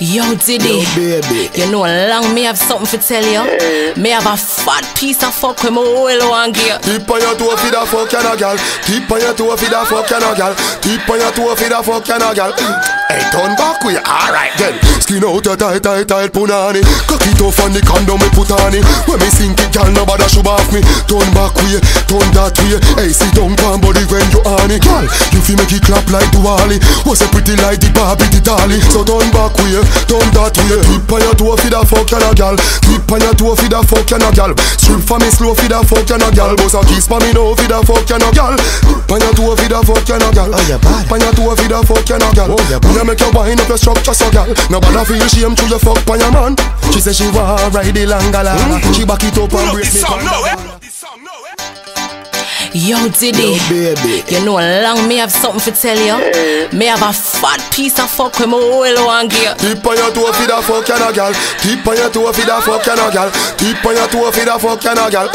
Yo, Diddy. Yo, baby. You know, long me have something to tell you. Me have a fat piece of fuck with my oil one gear. Keep on your toe for the fuck and a gal. Keep on your toe for the fuck and a gal. Keep on your toe for the fuck and a gal. Hey, turn back you. Alright then. Skin out your tight, tight, tight punani. Cock it off on the condom me put on it. When me sink it, gal, nobody should off me. Turn back you, turn that way. Hey, sit down, pan body when you on it. Gal, you feel make it clap like Duali. Was a pretty like the Barbie, the dolly. So turn back you, turn that way. Keep on your toe for the fuck and a gal. Keep on your toe for the fuck and a gal. Strip for me slow for the fuck and a gal. Boss a kiss for me no for the fuck and a gal. Keep on your toe for the fuck and a gal. Oh, you bad. Keep on your toe for the fuck and a gal. Oh, you bad. Me a make you wind up your structure so gal. Nobody feel shame to your fuck on your man. She say she want ride the langala. Hmm? She back it up and brace me. pon the eh? Yo, Diddy. baby. You know, long me have something to tell you. Me have a fat piece of fuck with my oil one gear. Keep on your toe for the fuck and a gal. Keep on your toe for the fuck and a gal. Keep on your toe for the fuck and a gal.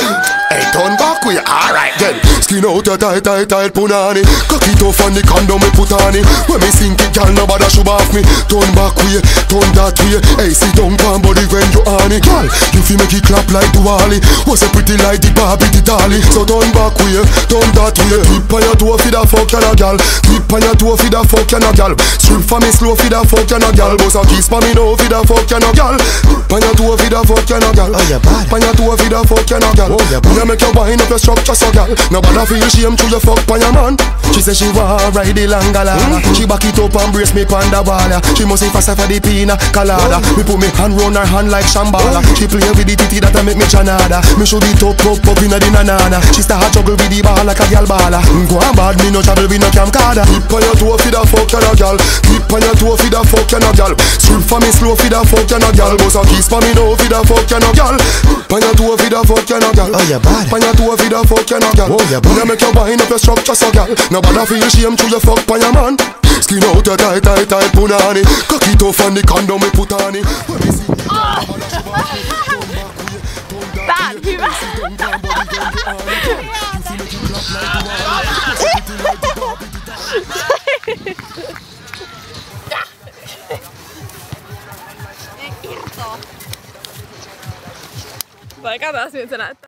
Hey, turn back with you. Alright then. Skin out your tight, tight, tight punani. Cock it off on the condom me put on it. When me sink it, gal, nobody should off me. Turn back you, turn that way. Hey, sit down, pan body when you on it. Gal, you feel make it clap like Duali. Was a pretty like the Barbie, the dolly. So turn back you, turn that way. Keep on your toe for the fuck and a gal. Keep on your toe for the fuck and a gal. Strip for me slow for the fuck and a gal. Boss a kiss for me no for the fuck and a gal. Keep on your toe for the fuck and a gal. Oh, you bad. Keep on your toe for the fuck and a gal. Oh, you bad. A make you wind up your structure so gal. Nobody feel shame to your fuck pon your man. She say she want ride the langala. Hmm? She back it up and brace me pon the wall. She must be faster for the pina colada. Hmm? Me put me hand round her hand like Shambhala. Hmm? She play with the titty that a make me chanada. Me should be top up up inna the nanana. She start juggle with the ball like a gal balla. Go on bad, me no travel with no camcorder. Keep on your toe for the fuck and a gal. Keep on your toe for the fuck and a gal. Strip for me slow for the fuck and a gal. Boss a kiss for me no for the fuck and a gal. On your toe for the fuck and a gal. Oh, you bad. On your toe for the fuck and a gal. Oh, you bad. Gonna make you wind up your structure so No bother shame to your fuck by your man. Skin out your tight tight tight punani. The condom me put on it. You Vai.